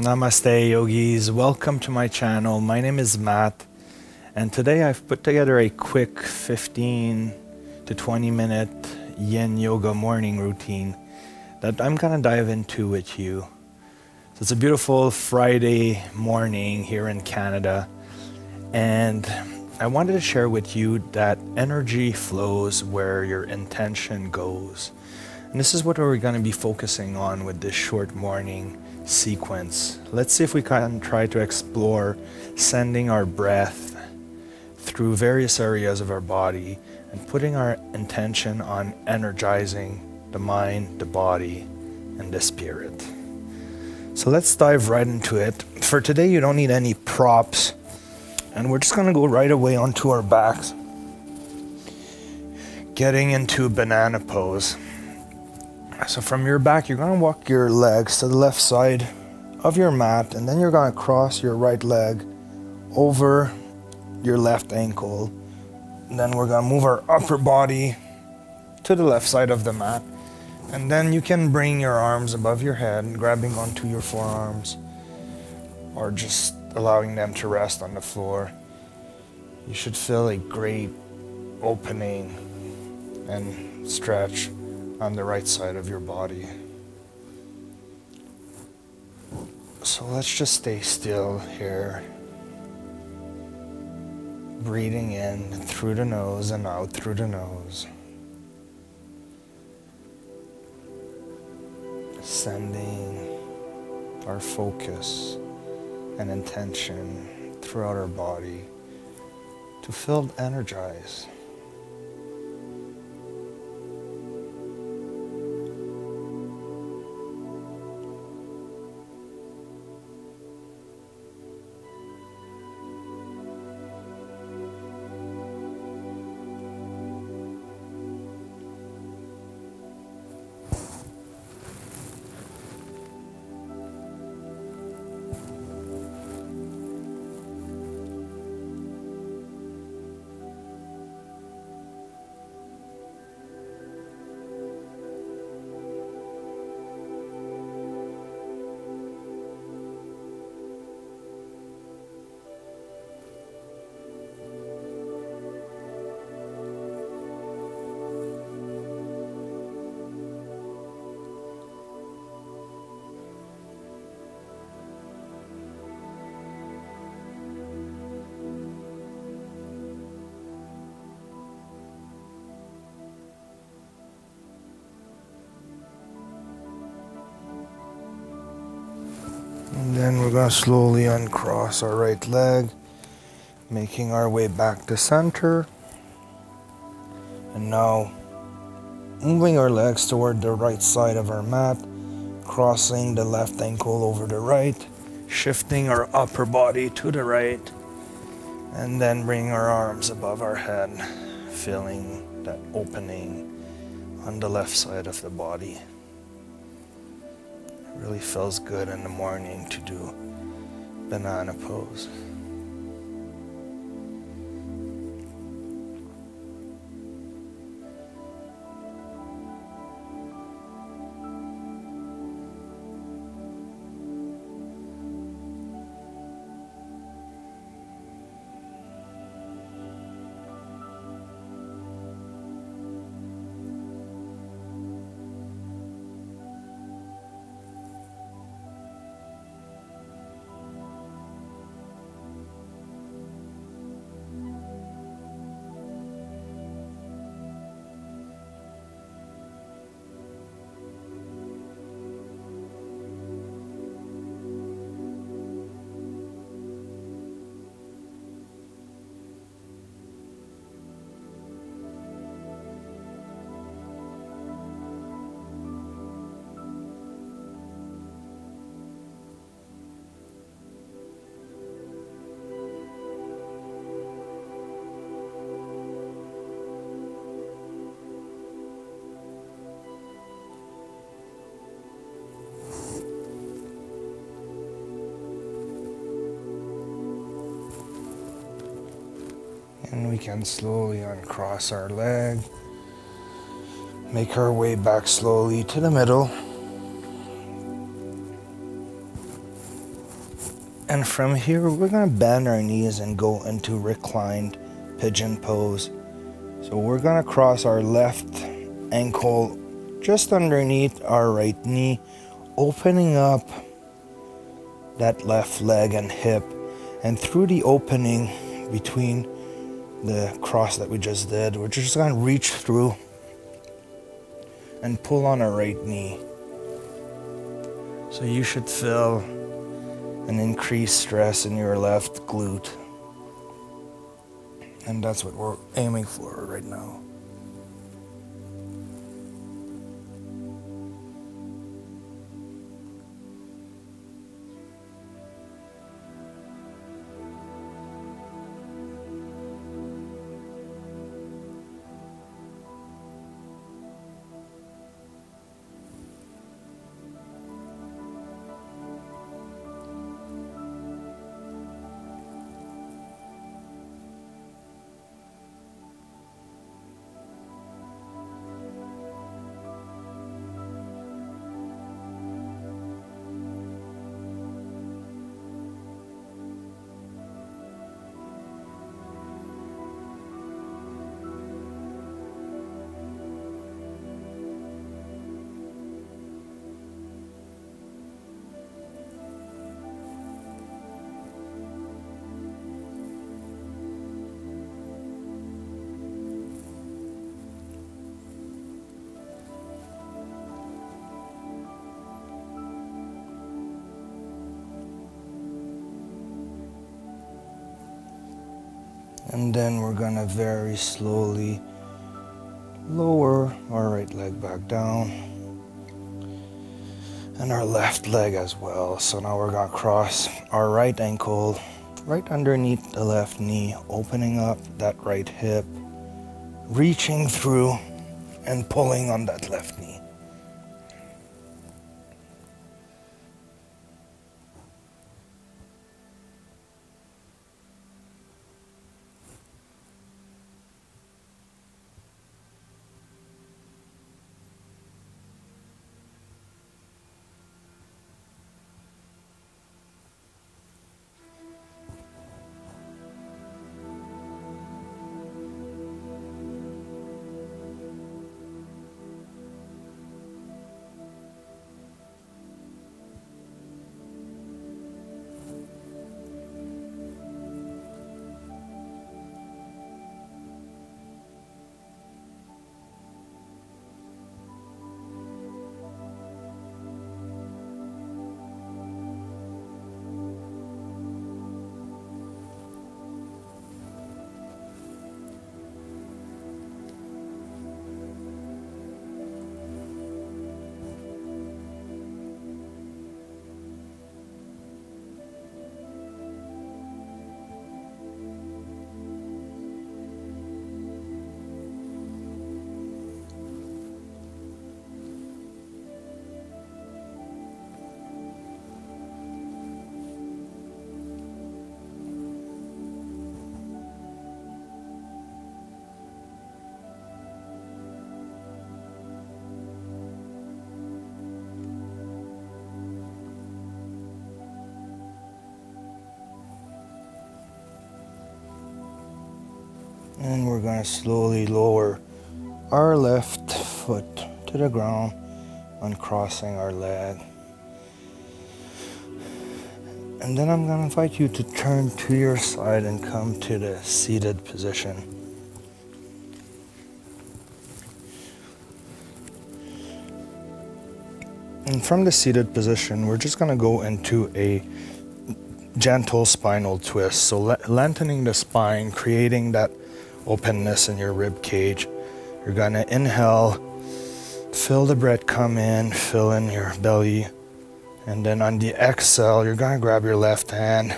Namaste, yogis. Welcome to my channel. My name is Matt, and today I've put together a quick 15 to 20 minute yin yoga morning routine that I'm going to dive into with you. So it's a beautiful Friday morning here in Canada, and I wanted to share with you that energy flows where your intention goes. And this is what we're going to be focusing on with this short morning sequence. Let's see if we can try to explore sending our breath through various areas of our body and putting our intention on energizing the mind, the body, and the spirit. So let's dive right into it. For today, you don't need any props, and we're just going to go right away onto our backs, getting into banana pose. So from your back, you're to walk your legs to the left side of your mat, and then you're to cross your right leg over your left ankle. And then we're to move our upper body to the left side of the mat. And then you can bring your arms above your head, and grabbing onto your forearms, or just allowing them to rest on the floor. You should feel a great opening and stretch on the right side of your body. So let's just stay still here. Breathing in through the nose and out through the nose. Sending our focus and intention throughout our body to feel energized. We're going to slowly uncross our right leg, making our way back to center. And now moving our legs toward the right side of our mat, crossing the left ankle over the right, shifting our upper body to the right, and then bring our arms above our head, feeling that opening on the left side of the body really feels good in the morning to do banana pose. Can slowly uncross our leg. Make our way back slowly to the middle. And from here, we're going to bend our knees and go into reclined pigeon pose. So we're going to cross our left ankle just underneath our right knee, opening up that left leg and hip. And through the opening between the cross that we just did, we're just going to reach through and pull on our right knee. So you should feel an increased stress in your left glute. And that's what we're aiming for right now. And then we're gonna very slowly lower our right leg back down and our left leg as well. So now we're gonna cross our right ankle right underneath the left knee, opening up that right hip, reaching through and pulling on that left knee. And we're going to slowly lower our left foot to the ground, uncrossing our leg. And then I'm going to invite you to turn to your side and come to the seated position. And from the seated position, we're just going to go into a gentle spinal twist. So lengthening the spine, creating that openness in your rib cage. You're gonna inhale, feel the breath come in, fill in your belly, and then on the exhale, you're gonna grab your left hand,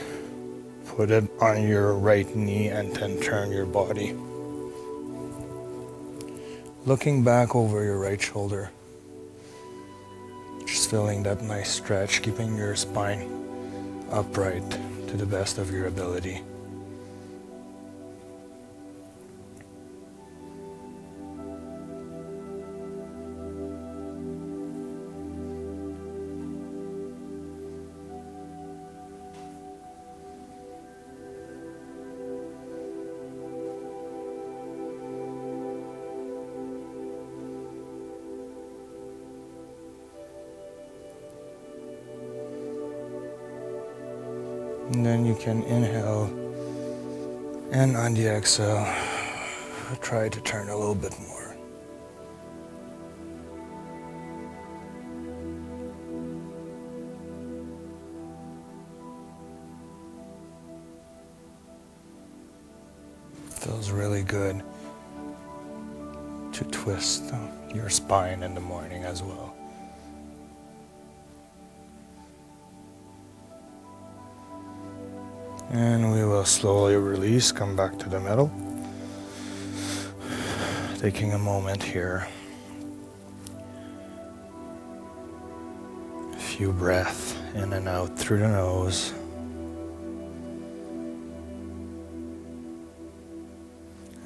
put it on your right knee, and then turn your body. Looking back over your right shoulder, just feeling that nice stretch, keeping your spine upright to the best of your ability. And then you can inhale and on the exhale, try to turn a little bit more. Feels really good to twist your spine in the morning as well. And we will slowly release, come back to the middle. Taking a moment here. A few breaths in and out through the nose.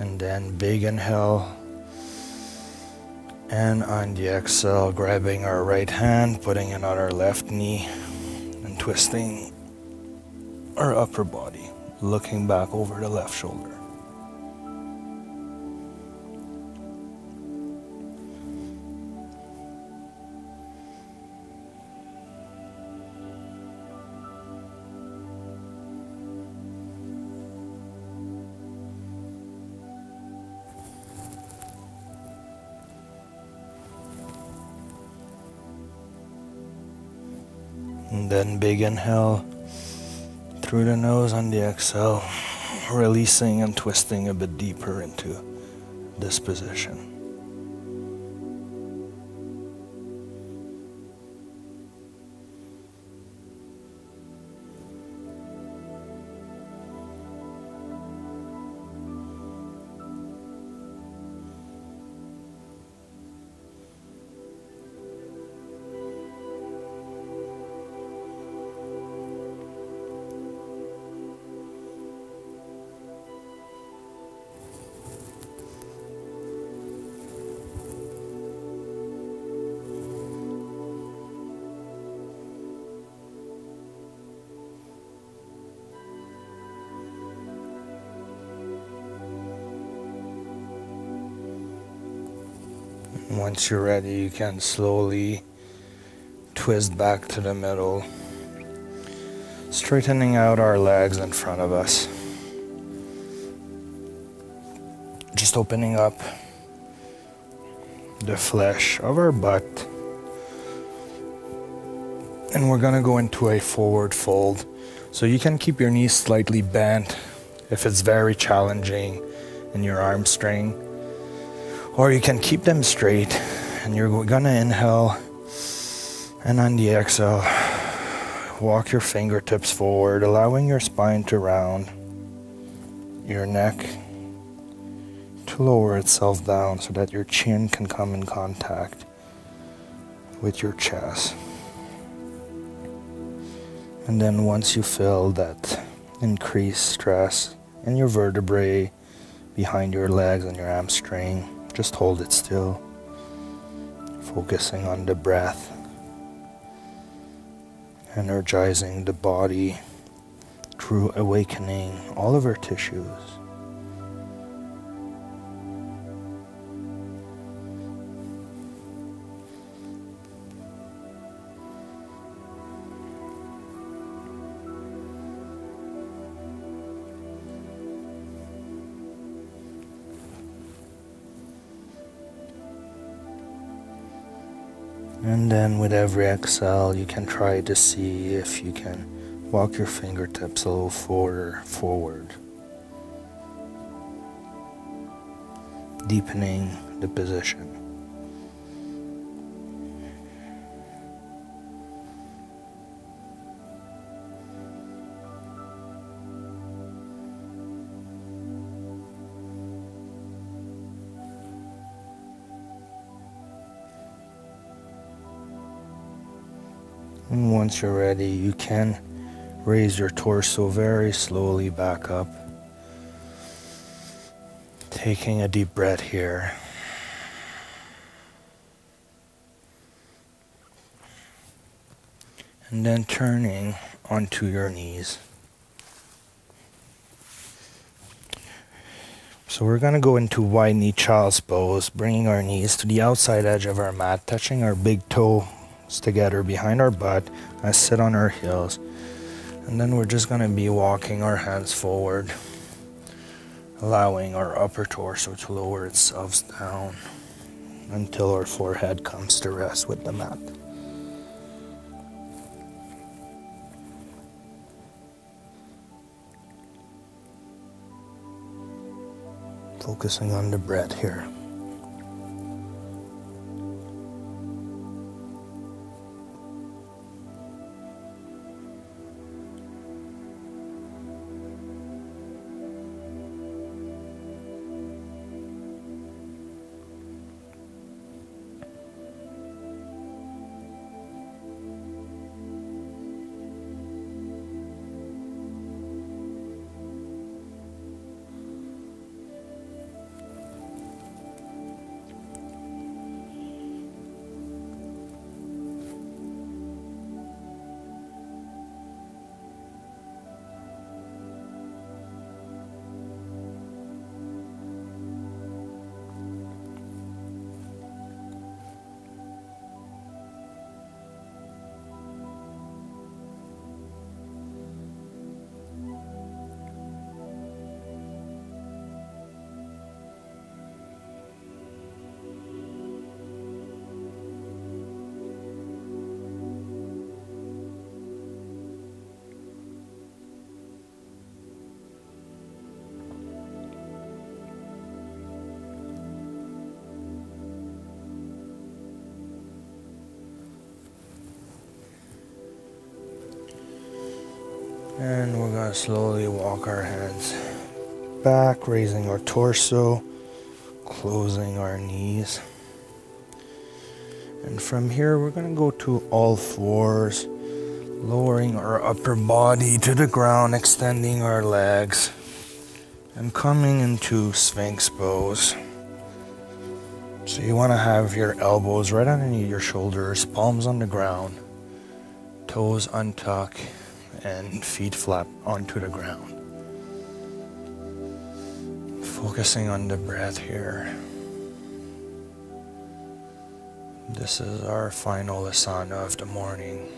And then big inhale. And on the exhale, grabbing our right hand, putting it on our left knee, and twisting our upper body, looking back over the left shoulder. Then big inhale through the nose on the exhale, releasing and twisting a bit deeper into this position. Once you're ready, you can slowly twist back to the middle, straightening out our legs in front of us. Just opening up the flesh of our butt. And we're gonna go into a forward fold. So you can keep your knees slightly bent if it's very challenging in your arm or you can keep them straight and you're gonna inhale and on the exhale, walk your fingertips forward, allowing your spine to round, your neck to lower itself down so that your chin can come in contact with your chest. And then once you feel that increased stress in your vertebrae behind your legs and your hamstring, just hold it still, focusing on the breath, energizing the body through awakening all of our tissues. Then with every exhale, you can try to see if you can walk your fingertips a little further forward, deepening the position. Once you're ready, you can raise your torso very slowly back up. Taking a deep breath here. And then turning onto your knees. So we're going to go into wide knee child's pose, bringing our knees to the outside edge of our mat, touching our big toe together behind our butt. I sit on our heels. And then we're just going to be walking our hands forward, allowing our upper torso to lower itself down until our forehead comes to rest with the mat. Focusing on the breath here. To slowly walk our hands back, raising our torso, closing our knees. And from here, we're going to go to all fours, lowering our upper body to the ground, extending our legs, and coming into Sphinx pose. So you want to have your elbows right underneath your shoulders, palms on the ground, toes untucked and feet flat onto the ground. Focusing on the breath here. This is our final asana of the morning.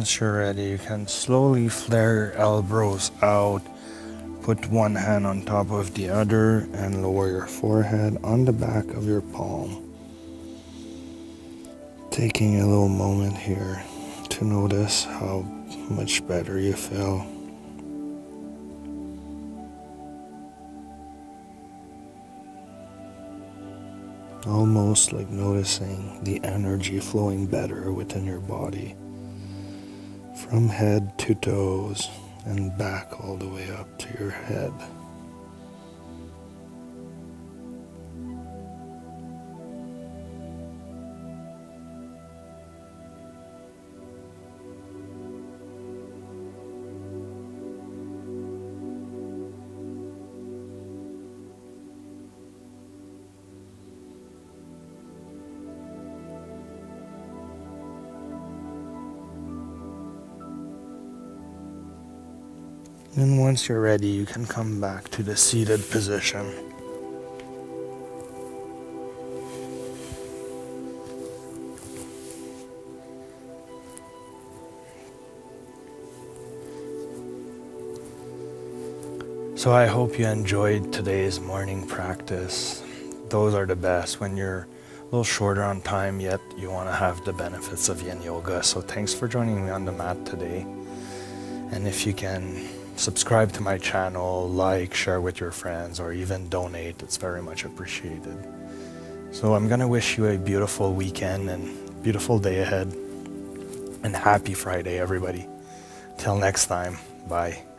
Once you're ready, you can slowly flare your elbows out. Put one hand on top of the other and lower your forehead on the back of your palm. Taking a little moment here to notice how much better you feel. Almost like noticing the energy flowing better within your body from head to toes and back all the way up to your head. And once you're ready, you can come back to the seated position. So I hope you enjoyed today's morning practice. Those are the best when you're a little shorter on time, yet you want to have the benefits of yin yoga. So thanks for joining me on the mat today. And if you can subscribe to my channel, like, share with your friends, or even donate, it's very much appreciated. So I'm going to wish you a beautiful weekend and beautiful day ahead. And happy Friday, everybody. Till next time, bye.